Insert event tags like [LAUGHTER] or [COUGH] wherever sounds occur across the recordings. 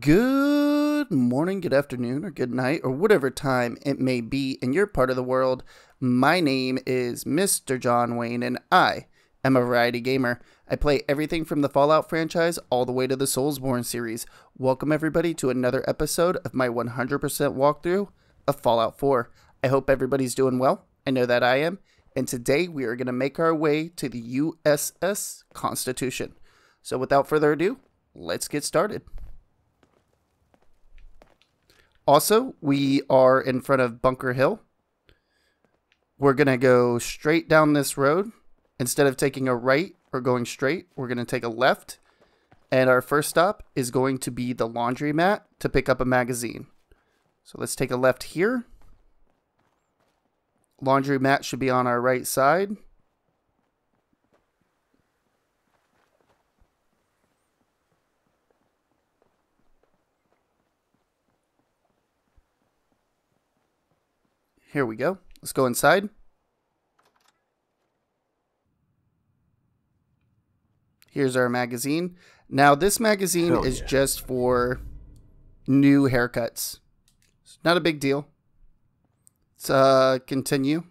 Good morning, good afternoon, or good night, or whatever time it may be in your part of the world. My name is Mr. John Wayne, and I am a variety gamer. I play everything from the Fallout franchise all the way to the Soulsborne series. Welcome, everybody, to another episode of my 100% walkthrough of Fallout 4. I hope everybody's doing well. I know that I am. And today we are going to make our way to the USS Constitution. So, without further ado, let's get started. Also, we are in front of Bunker Hill. We're going to go straight down this road. Instead of taking a right or going straight, we're going to take a left. And our first stop is going to be the laundromat to pick up a magazine. So let's take a left here. Laundromat should be on our right side. Here we go. Let's go inside. Here's our magazine. Now, this magazine Hell is yeah. just for new haircuts. It's not a big deal. Let's uh, continue.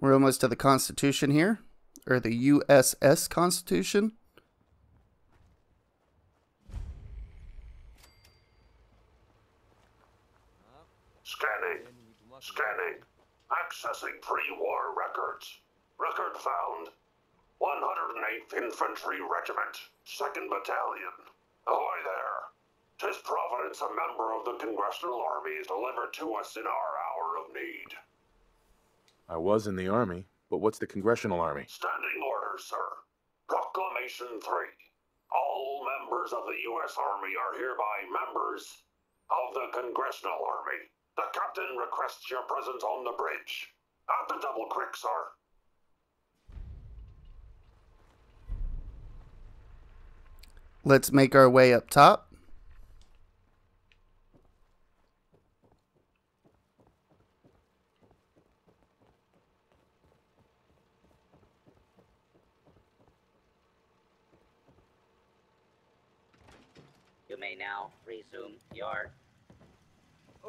We're almost to the Constitution here, or the USS Constitution. Accessing pre-war records. Record found. 108th Infantry Regiment, 2nd Battalion. Ahoy there. Tis Providence, a member of the Congressional Army, is delivered to us in our hour of need. I was in the army, but what's the Congressional Army? Standing orders, sir. Proclamation 3. All members of the U.S. Army are hereby members of the Congressional Army. The captain requests your presence on the bridge. At the Double quick, sir. Let's make our way up top. You may now resume your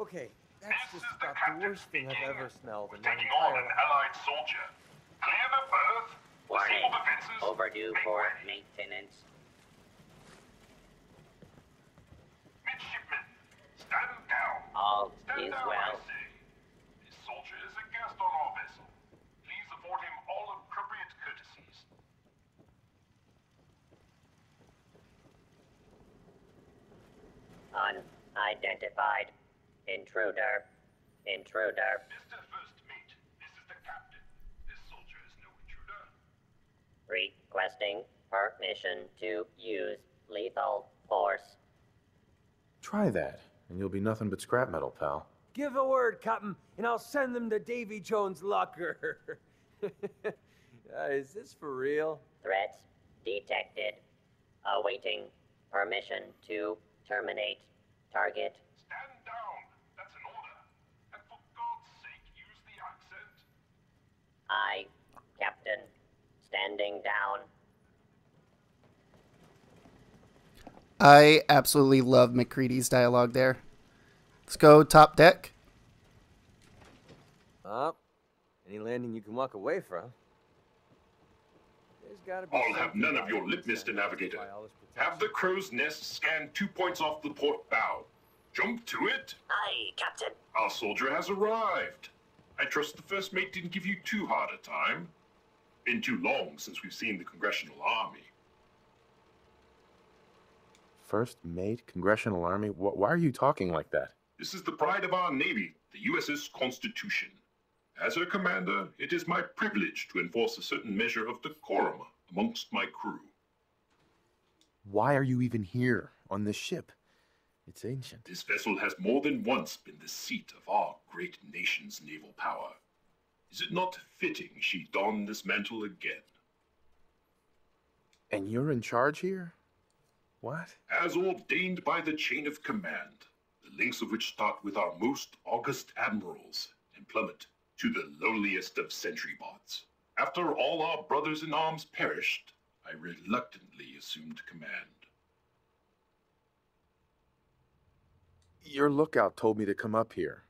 Okay, that's This just is the about the worst thing I've ever smelled We're in my taking on an life. allied soldier. Clear the berth. warning. Disable defenses. Overdue for ready. maintenance. Midshipmen, stand down. All Stand is down, well. I say. This soldier is a guest on our vessel. Please afford him all appropriate courtesies. Unidentified. Intruder. Intruder. Mr. First Mate, this is the captain. This soldier is no intruder. Requesting permission to use lethal force. Try that, and you'll be nothing but scrap metal, pal. Give a word, Captain, and I'll send them to Davy Jones' locker. [LAUGHS] uh, is this for real? Threats detected. Awaiting permission to terminate target. I, Captain, standing down. I absolutely love MacCready's dialogue there. Let's go top deck. Uh, any landing you can walk away from. There's gotta be I'll have none of your valuable lip, Mr. inside Navigator. by all this Have the crow's nest scan two points off the port bow. Jump to it. Aye, Captain. Our soldier has arrived. I trust the first mate didn't give you too hard a time. Been too long since we've seen the Congressional Army. First mate, Congressional Army? Wh- why are you talking like that? This is the pride of our Navy, the USS Constitution. As her commander, it is my privilege to enforce a certain measure of decorum amongst my crew. Why are you even here on this ship? It's ancient. This vessel has more than once been the seat of our great nation's naval power. Is it not fitting she don this mantle again? And you're in charge here? What? As ordained by the chain of command, the links of which start with our most august admirals and plummet to the lowliest of sentry bots. After all our brothers in arms perished, I reluctantly assumed command. Your lookout told me to come up here.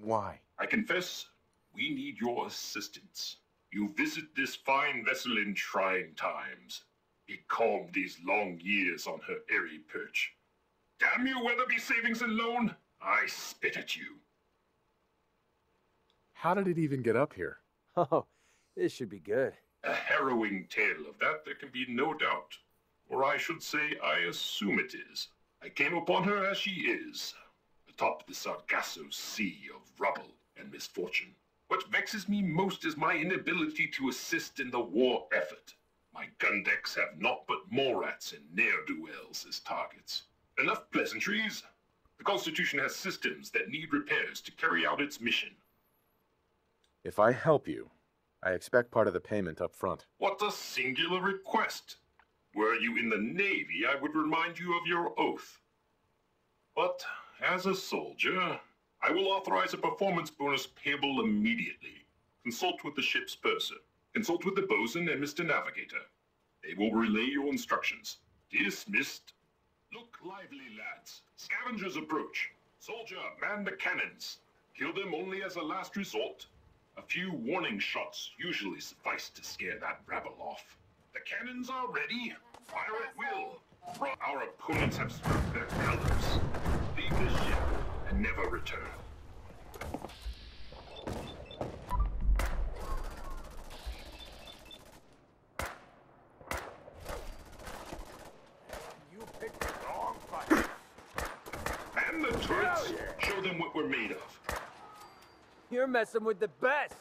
Why? I confess, we need your assistance. You visit this fine vessel in trying times. It calmed these long years on her airy perch. Damn you, Weatherby Savings and Loan! I spit at you. How did it even get up here? [LAUGHS] Oh, this should be good. A harrowing tale of that there can be no doubt. Or I should say, I assume it is. I came upon her as she is, atop the Sargasso Sea of rubble and misfortune. What vexes me most is my inability to assist in the war effort. My gun decks have naught but molerats and ne'er-do-wells as targets. Enough pleasantries. The Constitution has systems that need repairs to carry out its mission. If I help you, I expect part of the payment up front. What a singular request! Were you in the Navy, I would remind you of your oath. But as a soldier, I will authorize a performance bonus payable immediately. Consult with the ship's purser. Consult with the bosun and Mr. Navigator. They will relay your instructions. Dismissed. Look lively, lads. Scavengers approach. Soldier, man the cannons. Kill them only as a last resort. A few warning shots usually suffice to scare that rabble off. The cannons are ready. Fire at will. Our opponents have struck their colors. Leave the ship and never return. You picked the wrong fight. And the turrets. Show them what we're made of. You're messing with the best.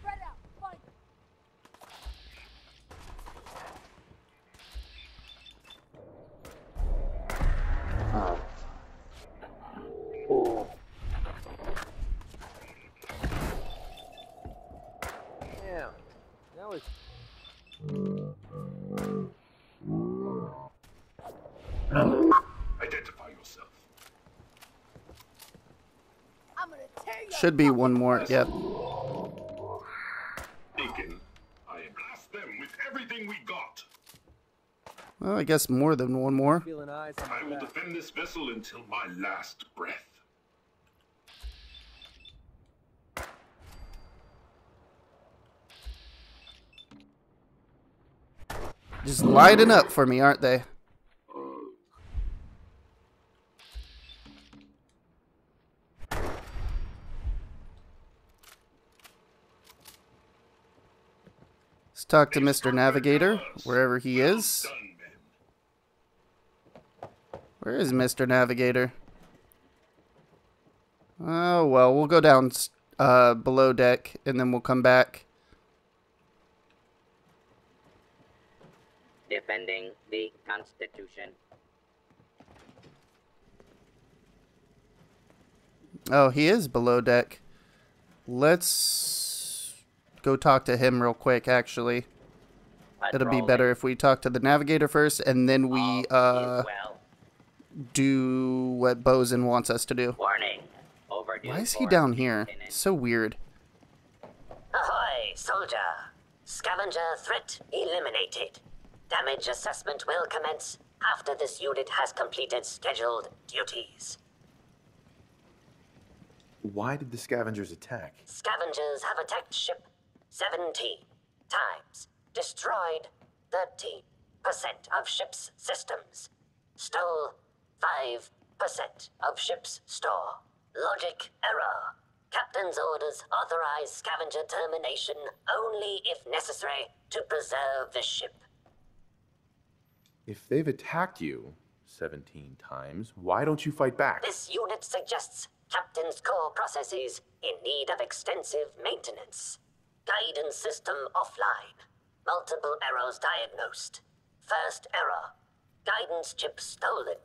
Spread out, fight! Damn. That was. Identify yourself. I'm gonna tear you Should be one more. Yep. Deacon, I blast them with everything we got. Well, I guess more than one more. Feeling eyes on I will defend this vessel until my last breath. Just lighting up for me, aren't they? Talk to Mr. Navigator, wherever he is. Where is Mr. Navigator? Oh, well, we'll go down uh, below deck and then we'll come back. Defending the Constitution. Oh, he is below deck. Let's go talk to him real quick, actually. It'll be better if we talk to the navigator first and then we All uh, well. do what Bosun wants us to do. Warning. Overdue Why is he down here? maintenance. So weird. Ahoy, soldier! Scavenger threat eliminated. Damage assessment will commence after this unit has completed scheduled duties. Why did the scavengers attack? Scavengers have attacked ship 17 times, destroyed 13% of ship's systems, stole 5% of ship's store. Logic error. Captain's orders authorize scavenger termination only if necessary to preserve the ship. If they've attacked you 17 times, why don't you fight back? This unit suggests Captain's core processes in need of extensive maintenance. Guidance system offline. Multiple errors diagnosed. First error. Guidance chip stolen.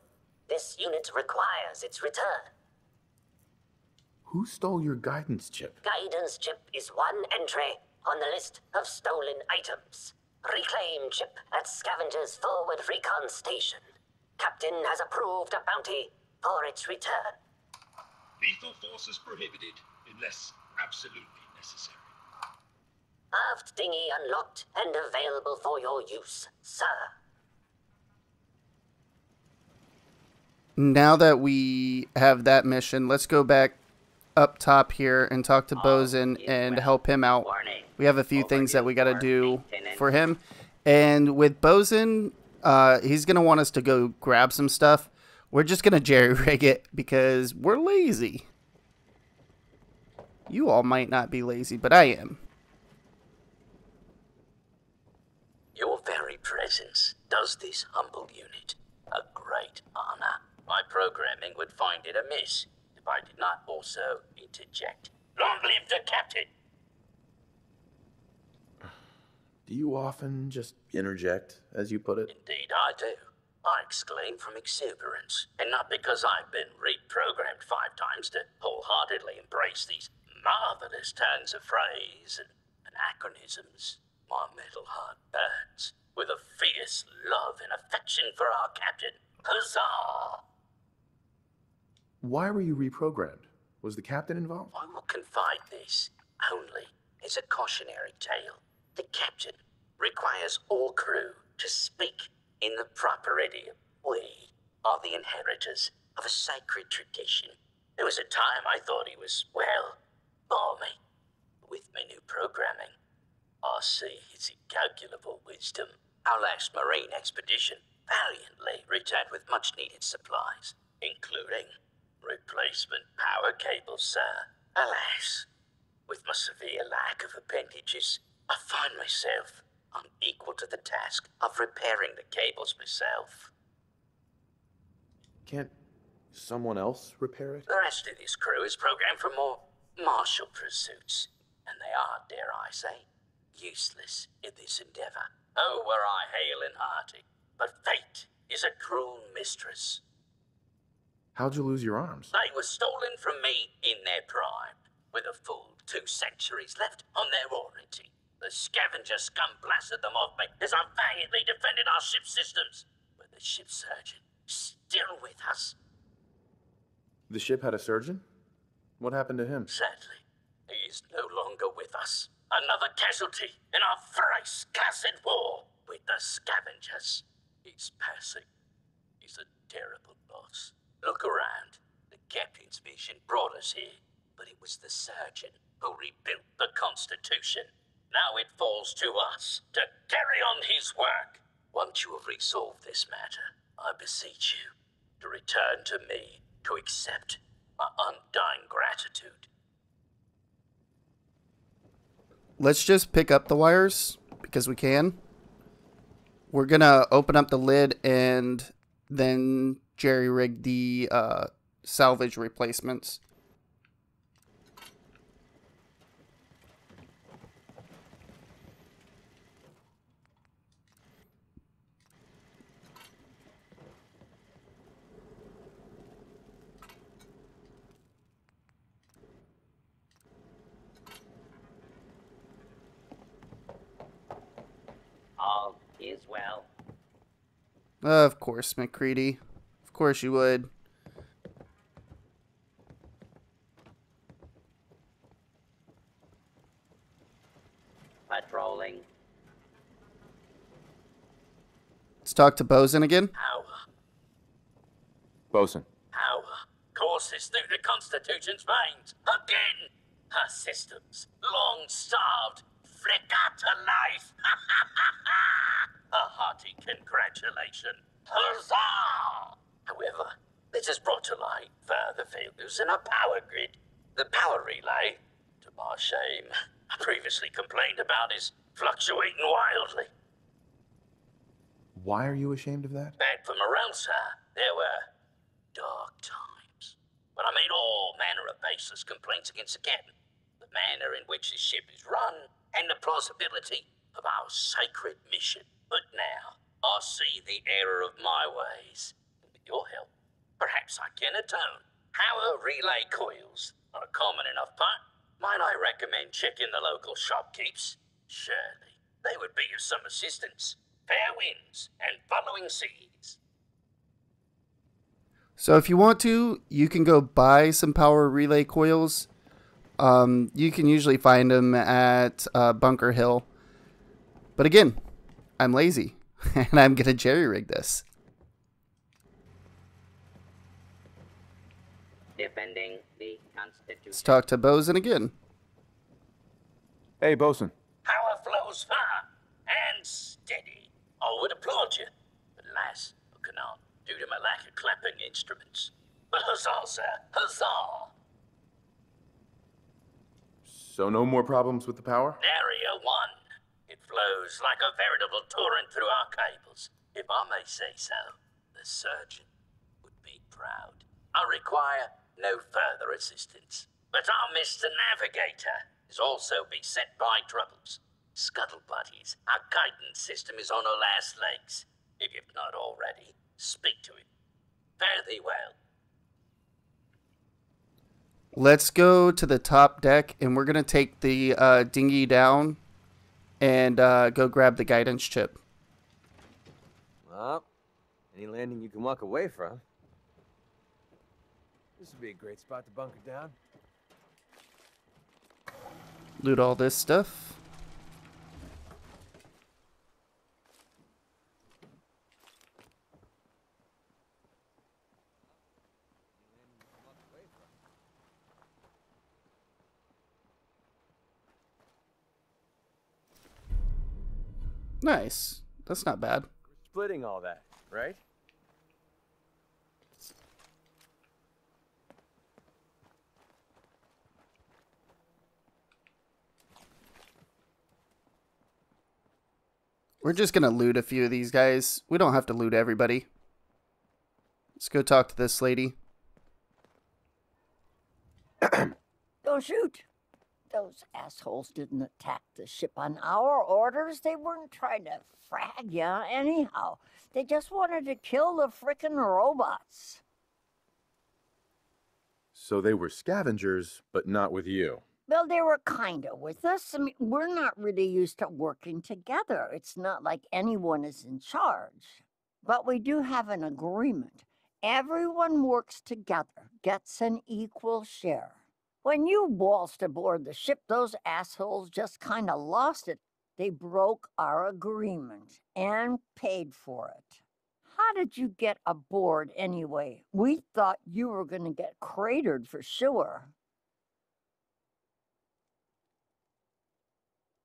This unit requires its return. Who stole your guidance chip? Guidance chip is one entry on the list of stolen items. Reclaim chip at Scavenger's forward recon station. Captain has approved a bounty for its return. Lethal force is prohibited unless absolutely necessary. Aft dinghy unlocked and available for your use, sir. Now that we have that mission, let's go back up top here and talk to Bosun and help him out. We have a few things that we got to do for him. And with Bosun, uh, he's going to want us to go grab some stuff. We're just going to jerry rig it because we're lazy. You all might not be lazy, but I am. Your very presence does this humble unit a great honor. My programming would find it amiss if I did not also interject. Long live the captain! Do you often just interject, as you put it? Indeed, I do. I exclaim from exuberance, and not because I've been reprogrammed five times to wholeheartedly embrace these marvelous turns of phrase and anachronisms. My metal heart burns with a fierce love and affection for our captain. Huzzah! Why were you reprogrammed? Was the captain involved? I will confide this only as a cautionary tale. The captain requires all crew to speak in the proper idiom. We are the inheritors of a sacred tradition. There was a time I thought he was, well, balmy. With my new programming, I see his incalculable wisdom. Our last marine expedition valiantly returned with much needed supplies, including replacement power cables, sir. Alas, with my severe lack of appendages, I find myself unequal to the task of repairing the cables myself. Can't someone else repair it? The rest of this crew is programmed for more martial pursuits, and they are, dare I say, useless in this endeavor. Oh, were I hale and hearty, but fate is a cruel mistress. How'd you lose your arms? They were stolen from me in their prime, with a full two centuries left on their warranty. The scavenger scum blasted them off me as I valiantly defended our ship systems. But the ship surgeon still with us. The ship had a surgeon? What happened to him? Sadly, he is no longer with us. Another casualty in our thrice cursed war with the scavengers. His passing is a terrible loss. Look around. The captain's mission brought us here, but it was the surgeon who rebuilt the Constitution. Now it falls to us to carry on his work. Once you have resolved this matter, I beseech you to return to me to accept my undying gratitude. Let's just pick up the wires because we can. We're gonna open up the lid and then jerry rig the uh, salvage replacements. All is well. Of course, MacCready. Of course you would. Patrolling. Let's talk to Bosun again. Power, Bosun. power courses through the Constitution's veins. Again! Her systems, long starved, flicker to life. [LAUGHS] A hearty congratulation. Huzzah! However, this has brought to light further failures in our power grid. The power relay, to my shame, I previously complained about is fluctuating wildly. Why are you ashamed of that? Back from around, sir, there were dark times. But I made all manner of baseless complaints against the captain. The manner in which his ship is run, and the plausibility of our sacred mission. But now, I see the error of my ways. With your help, perhaps I can atone. Power relay coils are a common enough part. Might I recommend checking the local shopkeepers? Surely, they would be of some assistance. Fair winds and following seas. So if you want to, you can go buy some power relay coils. Um, you can usually find them at uh, Bunker Hill. But again, I'm lazy [LAUGHS] and I'm going to jerry rig this. Defending the Constitution. Let's talk to Bosun again. Hey, Bosun. Power flows far and steady. I would applaud you, but alas, I cannot due to my lack of clapping instruments. But huzzah, sir, huzzah! So no more problems with the power? Area 1. It like a veritable torrent through our cables. If I may say so, the surgeon would be proud. I require no further assistance. But our Mr. Navigator is also beset by troubles. Scuttle buddies, our guidance system is on her last legs. If you've not already, speak to it. Fare thee well. Let's go to the top deck and we're going to take the uh, dinghy down and uh, go grab the guidance chip. Well, any landing you can walk away from. This would be a great spot to bunker down. Loot all this stuff. Nice. That's not bad. Splitting all that, right? We're just gonna loot a few of these guys. We don't have to loot everybody. Let's go talk to this lady. Don't shoot. Those assholes didn't attack the ship on our orders. They weren't trying to frag ya anyhow. They just wanted to kill the frickin' robots. So they were scavengers, but not with you. Well, they were kinda with us. I mean, we're not really used to working together. It's not like anyone is in charge. But we do have an agreement. Everyone works together, gets an equal share. When you waltzed aboard the ship, those assholes just kinda lost it. They broke our agreement and paid for it. How did you get aboard anyway? We thought you were gonna get cratered for sure.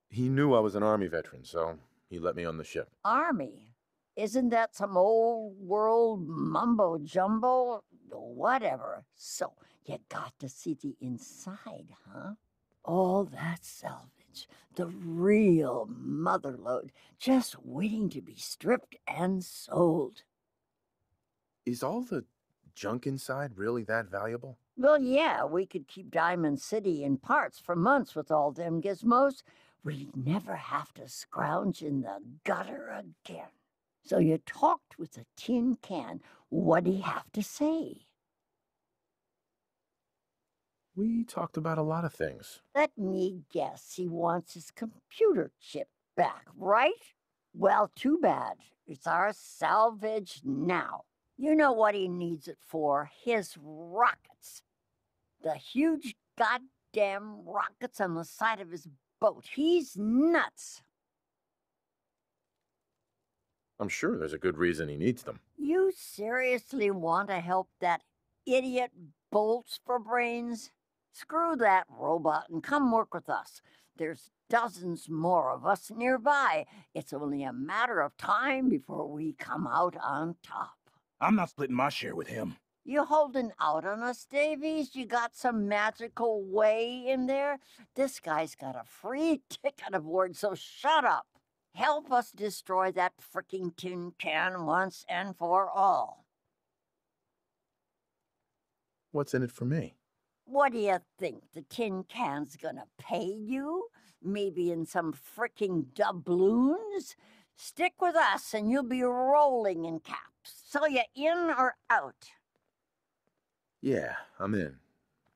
He knew I was an army veteran, so he let me on the ship. Army? Isn't that some old world mumbo jumbo? Whatever. So, you got to see the inside, huh? All that salvage, the real motherlode, just waiting to be stripped and sold. Is all the junk inside really that valuable? Well, yeah, we could keep Diamond City in parts for months with all them gizmos. We'd never have to scrounge in the gutter again. So you talked with the tin can. What'd he have to say? We talked about a lot of things. Let me guess, he wants his computer chip back, right? Well, too bad. It's our salvage now. You know what he needs it for? His rockets. The huge goddamn rockets on the side of his boat. He's nuts. I'm sure there's a good reason he needs them. You seriously want to help that idiot bolts for brains? Screw that robot and come work with us. There's dozens more of us nearby. It's only a matter of time before we come out on top. I'm not splitting my share with him. You holding out on us, Davies? You got some magical way in there? This guy's got a free ticket aboard, so shut up. Help us destroy that fricking tin can once and for all. What's in it for me? What do you think? The tin can's gonna pay you? Maybe in some fricking doubloons? Stick with us and you'll be rolling in caps. So you in or out? Yeah, I'm in.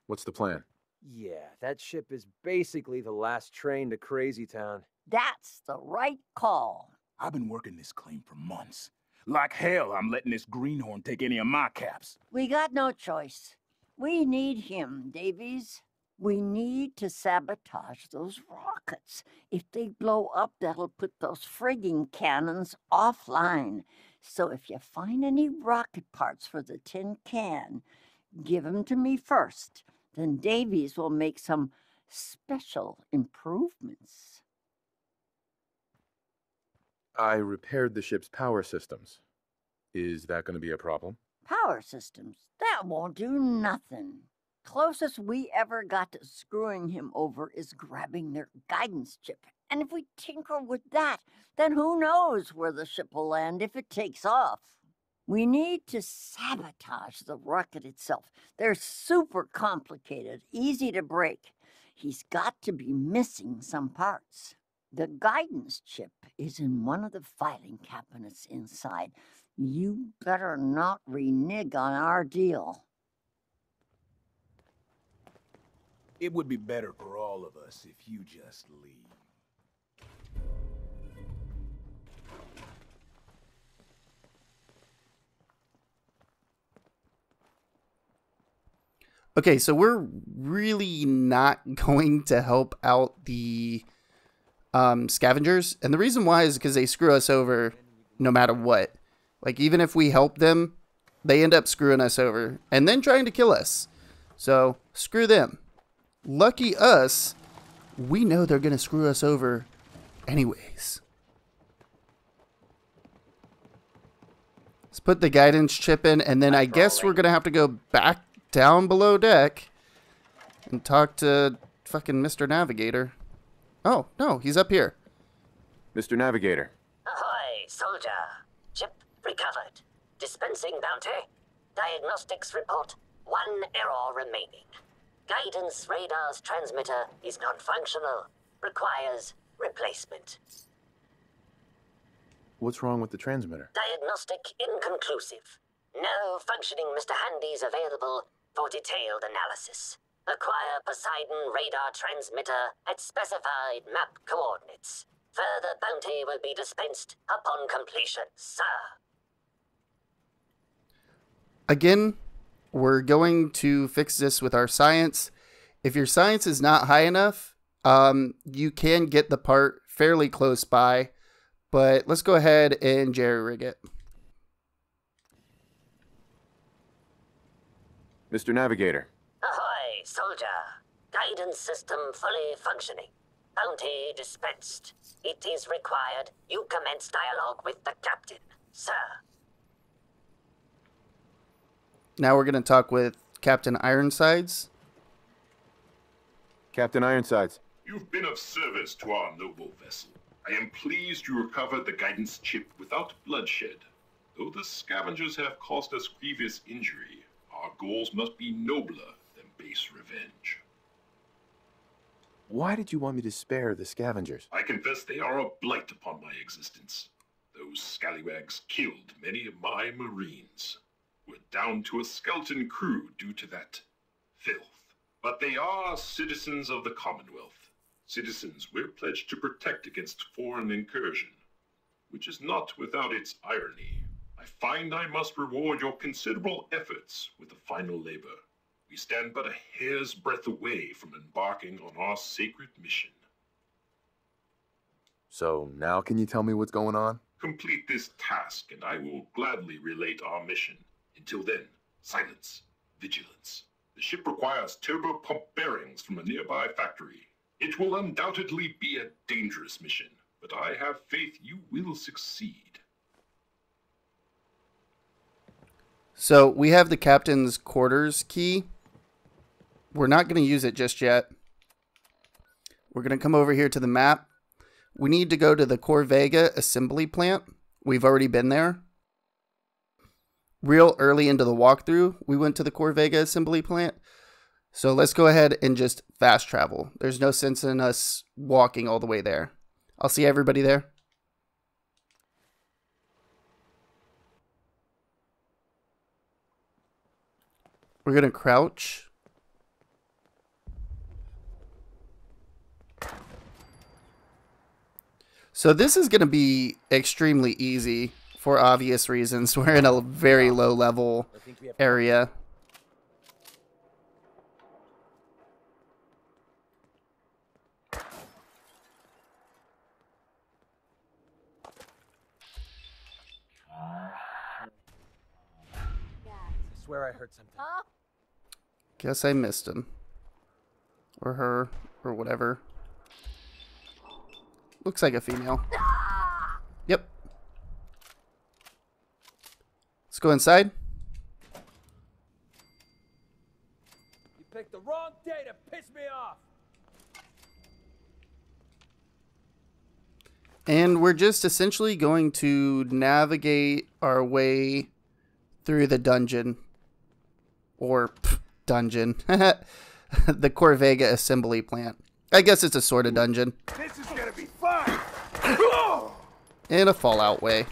What's the plan? Yeah, that ship is basically the last train to Crazy Town. That's the right call. I've been working this claim for months. Like hell, I'm letting this greenhorn take any of my caps. We got no choice. We need him, Davies. We need to sabotage those rockets. If they blow up, that'll put those frigging cannons offline. So if you find any rocket parts for the tin can, give 'em to me first. Then Davies will make some special improvements. I repaired the ship's power systems. Is that going to be a problem? Power systems. That won't do nothing. Closest we ever got to screwing him over is grabbing their guidance chip. And if we tinker with that, then who knows where the ship will land if it takes off. We need to sabotage the rocket itself. They're super complicated, easy to break. He's got to be missing some parts. The guidance chip is in one of the filing cabinets inside. You better not renege on our deal. It would be better for all of us if you just leave. Okay, so we're really not [LAUGHS] going to help out the um, scavengers. And the reason why is because they screw us over no matter what. Like, even if we help them, they end up screwing us over and then trying to kill us. So, screw them. Lucky us, we know they're going to screw us over anyways. Let's put the guidance chip in, and then I guess we're going to have to go back down below deck and talk to fucking Mr. Navigator. Oh, no, he's up here. Mr. Navigator. Ahoy, soldier. Recovered. Dispensing bounty. Diagnostics report. One error remaining. Guidance radar's transmitter is non-functional. Requires replacement. What's wrong with the transmitter? Diagnostic inconclusive. No functioning Mr. Handy's available for detailed analysis. Acquire Poseidon radar transmitter at specified map coordinates. Further bounty will be dispensed upon completion, sir. Again, we're going to fix this with our science. If your science is not high enough, um, you can get the part fairly close by, but let's go ahead and jerry rig it. Mr. Navigator. Ahoy, soldier. Guidance system fully functioning. Bounty dispensed. It is required you commence dialogue with the captain, sir. Now we're going to talk with Captain Ironsides. Captain Ironsides. You've been of service to our noble vessel. I am pleased you recovered the guidance chip without bloodshed. Though the scavengers have caused us grievous injury, our goals must be nobler than base revenge. Why did you want me to spare the scavengers? I confess they are a blight upon my existence. Those scallywags killed many of my marines. We're down to a skeleton crew due to that filth. But they are citizens of the Commonwealth. Citizens we're pledged to protect against foreign incursion. Which is not without its irony. I find I must reward your considerable efforts with the final labor. We stand but a hair's breadth away from embarking on our sacred mission. So now can you tell me what's going on? Complete this task, and I will gladly relate our mission. Until then, silence, vigilance. The ship requires turbo pump bearings from a nearby factory. It will undoubtedly be a dangerous mission, but I have faith you will succeed. So we have the captain's quarters key. We're not going to use it just yet. We're going to come over here to the map. We need to go to the Corvega assembly plant. We've already been there. Real early into the walkthrough, we went to the Corvega assembly plant. So let's go ahead and just fast travel. There's no sense in us walking all the way there. I'll see everybody there. We're going to crouch. So this is going to be extremely easy. For obvious reasons. [LAUGHS] We're in a very low level I think we have area. Ah. I swear I heard something. Ah. Guess I missed him. Or her. Or whatever. Looks like a female. [LAUGHS] Yep. Let's go inside. You picked the wrong day to piss me off. And we're just essentially going to navigate our way through the dungeon. Or pff, dungeon. [LAUGHS] the Corvega assembly plant. I guess it's a sort of dungeon. This is gonna be fun! In a Fallout way.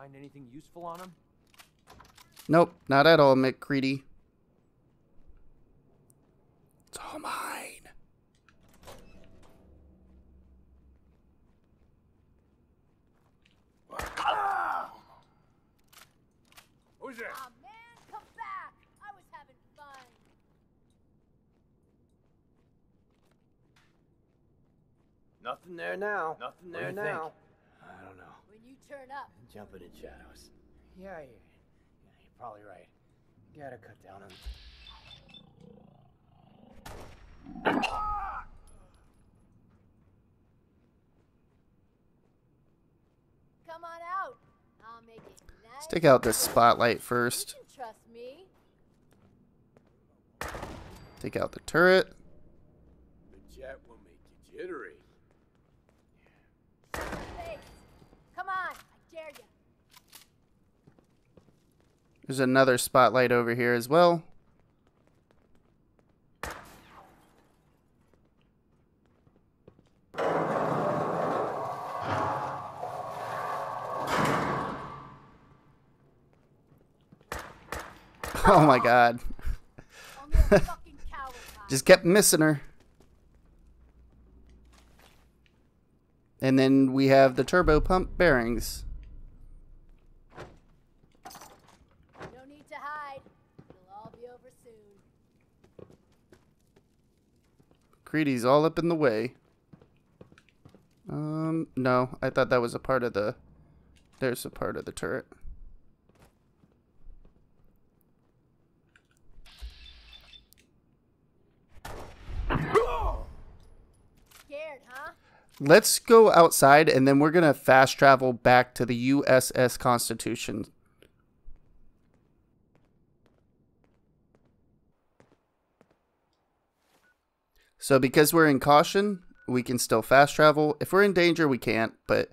Find anything useful on him? Nope, not at all, MacCready. It's all mine. Who's there? Aw, man, come back. I was having fun. Nothing there now. Nothing there now. think? I don't know. When you turn up, Jumping in shadows. Yeah, yeah, yeah, you're probably right. Gotta cut down on. come on out. I'll make it nice. Let's take out this spotlight first. You can trust me. Take out the turret. The jet will make you jittery. Face. Come on, I dare you. There's another spotlight over here as well. [LAUGHS] Oh my god. [LAUGHS] Just kept missing her. And then we have the turbo pump bearings. No need to hide. It'll all be over soon. Creedy's all up in the way. Um, no, I thought that was a part of the. There's a part of the turret. Scared, huh? Let's go outside and then we're going to fast travel back to the USS Constitution. So because we're in caution, we can still fast travel. If we're in danger, we can't, but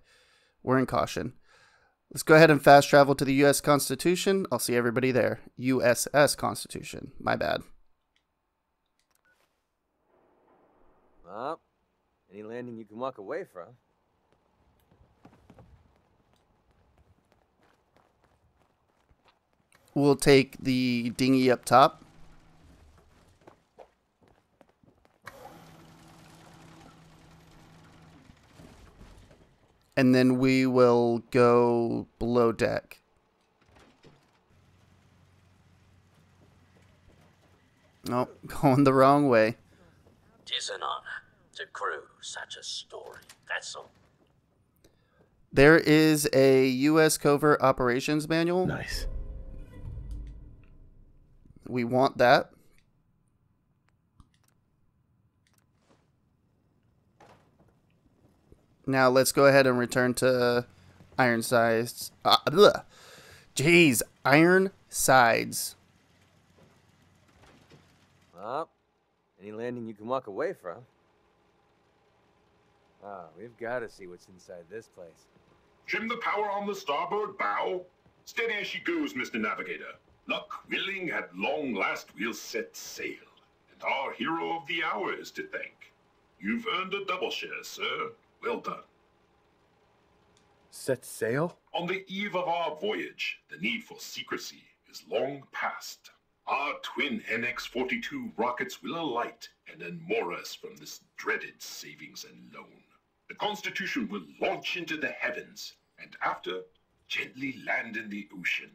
we're in caution. Let's go ahead and fast travel to the US Constitution. I'll see everybody there. USS Constitution. My bad. Up. Any landing you can walk away from. We'll take the dinghy up top. And then we will go below deck. Nope, [LAUGHS] going the wrong way. Tis an honor to crew such a story vessel. There is a U.S. Covert Operations Manual. Nice. We want that. Now let's go ahead and return to Ironsides. Uh, ugh. Jeez, Iron Sides. Up. Any landing you can walk away from. Ah, we've got to see what's inside this place. Trim the power on the starboard bow. Steady as she goes, Mr. Navigator. Luck willing, at long last we'll set sail. And our hero of the hour is to thank. You've earned a double share, sir. Well done. Set sail? On the eve of our voyage, the need for secrecy is long past. Our twin NX-42 rockets will alight and unmoor us from this dreaded savings and loan. The Constitution will launch into the heavens, and after, gently land in the ocean.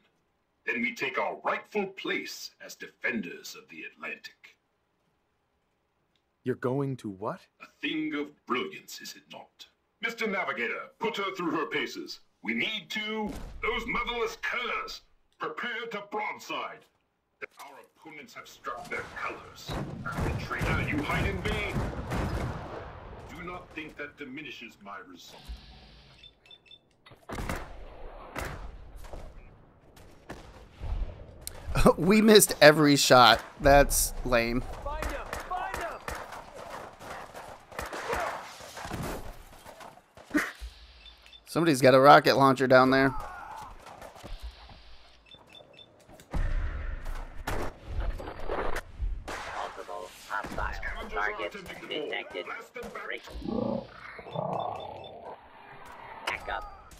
Then we take our rightful place as defenders of the Atlantic. You're going to what? A thing of brilliance, is it not? Mr. Navigator, put her through her paces. We need to. Those motherless curs! Prepare to broadside! Our opponents have struck their colors. The traitor, you hide in vain! Do not think that diminishes my resolve. [LAUGHS] we missed every shot. That's lame. Find him! Find him! Somebody's got a rocket launcher down there. Multiple hostile Scavengers are targets attempting to board. detected. Blast them back. Break. Back up.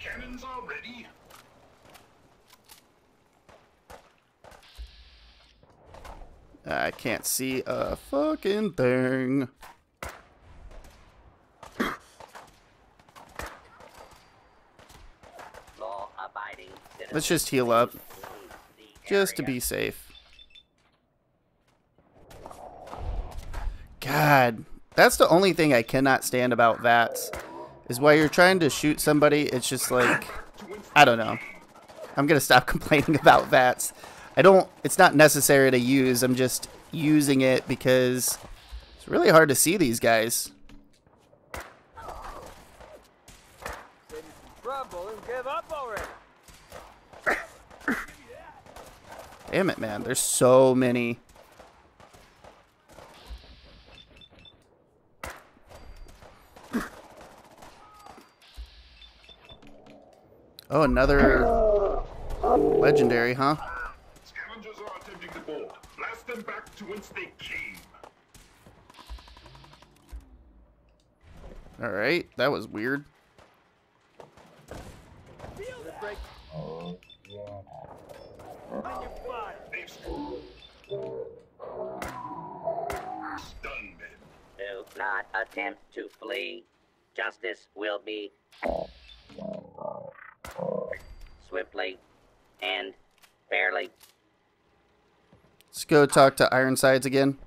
Cannons are ready. I can't see a fucking thing. Let's just heal up, just to be safe. God, that's the only thing I cannot stand about VATS. Is while you're trying to shoot somebody, it's just like, I don't know. I'm gonna stop [LAUGHS] complaining about VATS. I don't, it's not necessary to use, I'm just using it because it's really hard to see these guys. Save you some trouble and give up already. Damn it, man. There's so many. Oh, another legendary, huh? Scavengers are attempting to board. Blast them back to whence they came. All right, that was weird. Do not attempt to flee. Justice will be swiftly and fairly. Let's go talk to Ironsides again.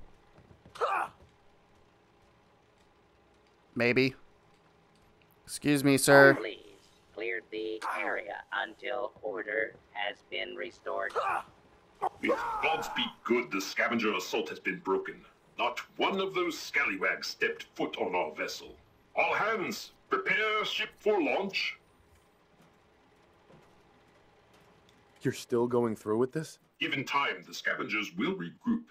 Maybe. Excuse me, sir. Please clear the area until order has been restored. If gods be good, the scavenger assault has been broken. Not one of those scallywags stepped foot on our vessel. All hands, prepare ship for launch. You're still going through with this? Given time, the scavengers will regroup.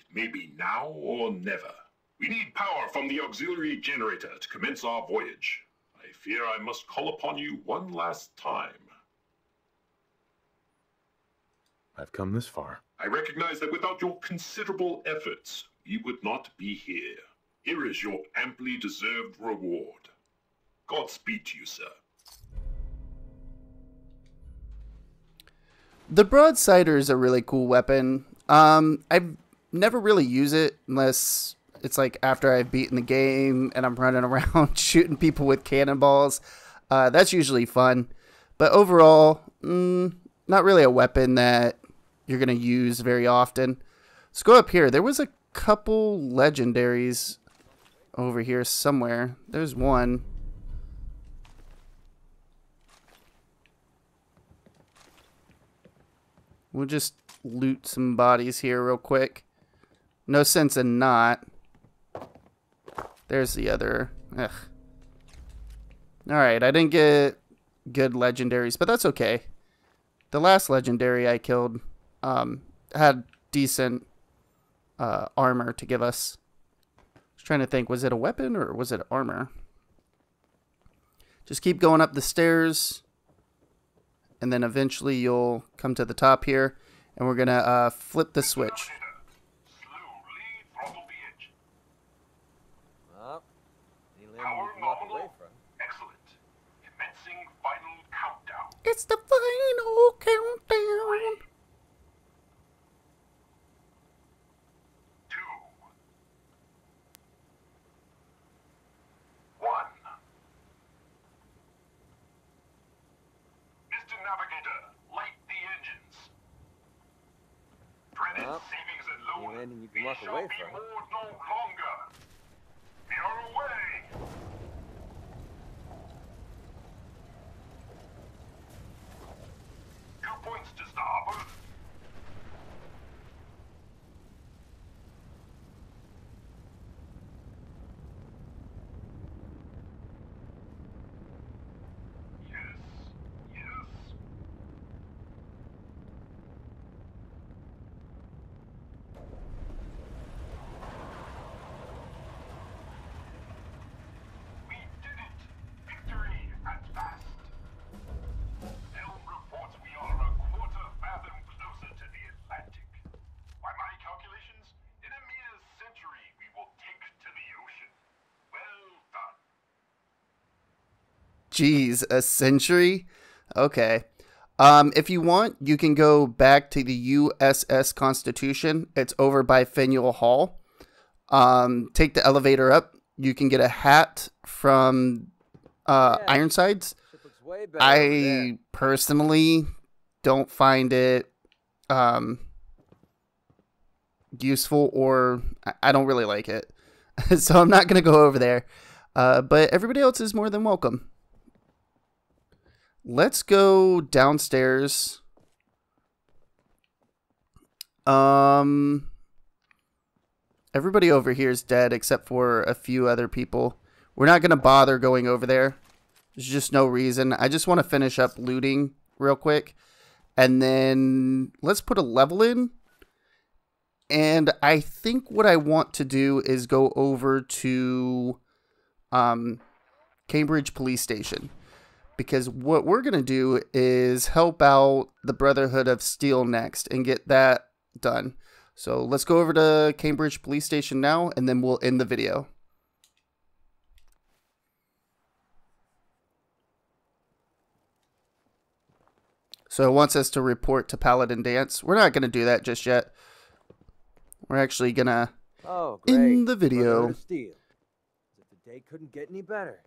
It may be now or never. We need power from the auxiliary generator to commence our voyage. I fear I must call upon you one last time. I've come this far. I recognize that without your considerable efforts, we would not be here. Here is your amply deserved reward. Godspeed to you, sir. The broadsider is a really cool weapon. Um, I've never really used it unless it's like after I've beaten the game and I'm running [LAUGHS] around shooting people with cannonballs. Uh, that's usually fun, but overall, mm, not really a weapon that you're gonna use very often. Let's go up here. There was a couple legendaries over here somewhere. There's one. We'll just loot some bodies here real quick. No sense in not. There's the other. Ugh. Alright, I didn't get good legendaries, but that's okay. The last legendary I killed um, had decent uh, armor to give us. I was trying to think, was it a weapon or was it armor? Just keep going up the stairs and then eventually you'll come to the top here and we're gonna uh, flip the switch Slowly throttle the engine. Well, any land Power we can walk away nominal. from. Excellent. Commencing final countdown. it's the final countdown landing you can walk away from. no longer. We are away. Two points to starboard. Yes, yes. We did it! Victory at last! Helm reports we are a quarter fathom closer to the Atlantic. By my calculations, in a mere century we will take to the ocean. Well done. Jeez, a century? Okay. Um, if you want, you can go back to the USS Constitution. It's over by Faneuil Hall. Um, take the elevator up. You can get a hat from uh, Yeah. Ironsides. Ship looks way better over there. I personally don't find it um, useful or I- I don't really like it. [LAUGHS] so I'm not going to go over there. Uh, but everybody else is more than welcome. Let's go downstairs. Um, everybody over here is dead except for a few other people. We're not going to bother going over there. There's just no reason. I just want to finish up looting real quick. And then let's put a level in. And I think what I want to do is go over to um, Cambridge Police Station. Because what we're going to do is help out the Brotherhood of Steel next and get that done. So let's go over to Cambridge Police Station now and then we'll end the video. So it wants us to report to Paladin Danse. We're not going to do that just yet. We're actually going to Oh, great. in the video. of Steel. The day couldn't get any better.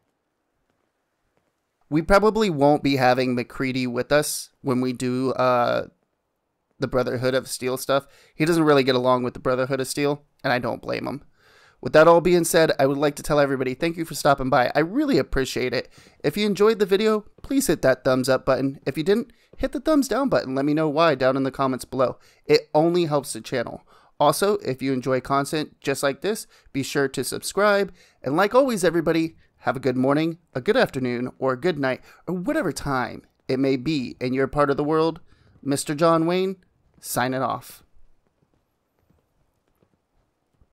We probably won't be having MacCready with us when we do uh, the Brotherhood of Steel stuff. He doesn't really get along with the Brotherhood of Steel, and I don't blame him. With that all being said, I would like to tell everybody thank you for stopping by. I really appreciate it. If you enjoyed the video, please hit that thumbs up button. If you didn't, hit the thumbs down button. Let me know why down in the comments below. It only helps the channel. Also, if you enjoy content just like this, be sure to subscribe. And like always, everybody, have a good morning, a good afternoon, or a good night, or whatever time it may be in your part of the world. Mr. John Wayne, signing off.